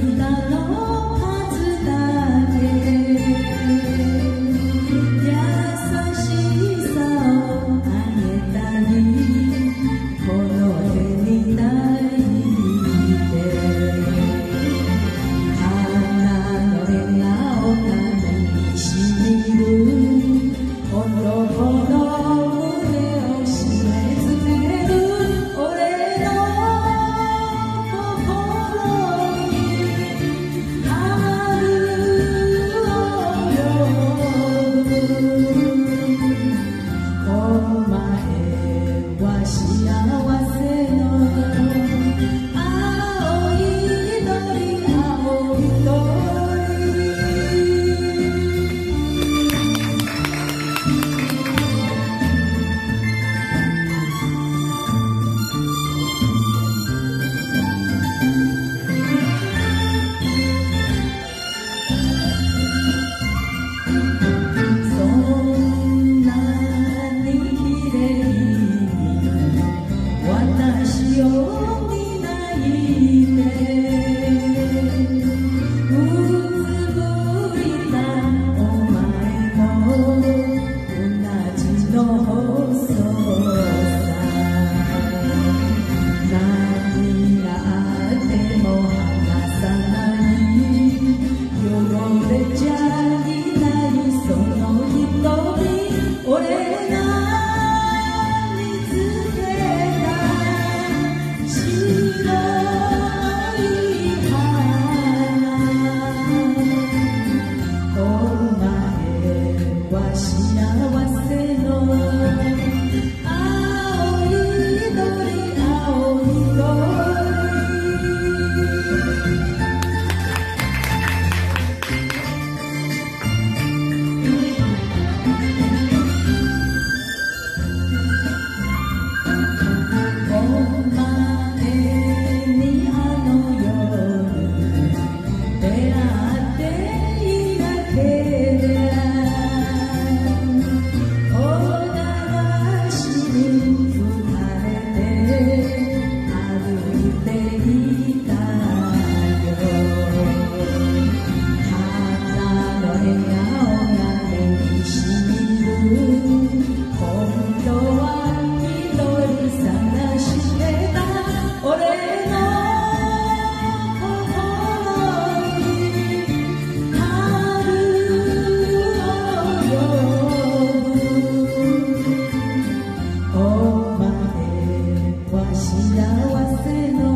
love. 幸せの